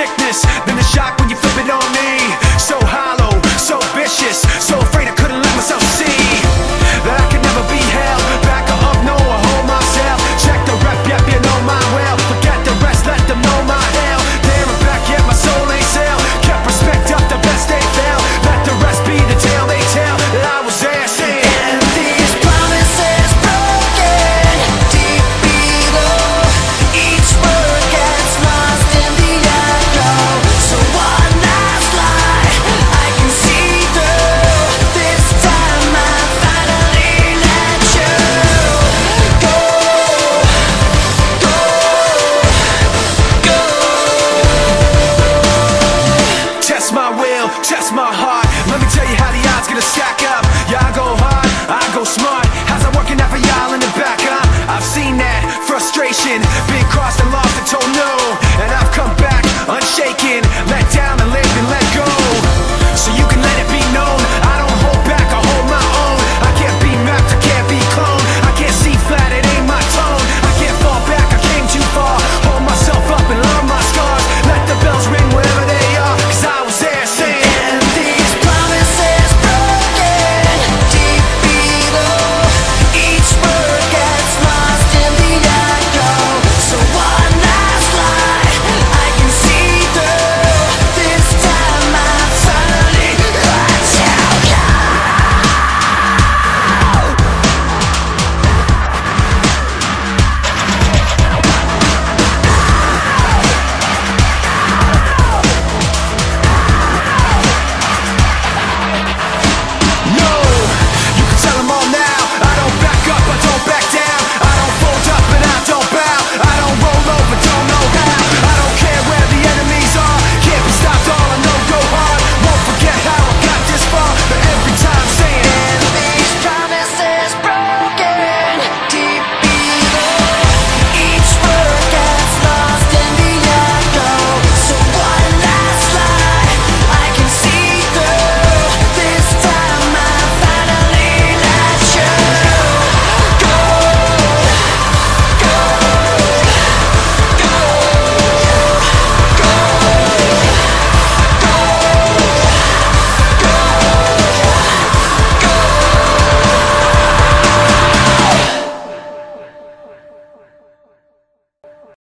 sickness. Than the shock when you flip it on. test my will, test my heart. Let me tell you how the odds gonna stack up. Yeah,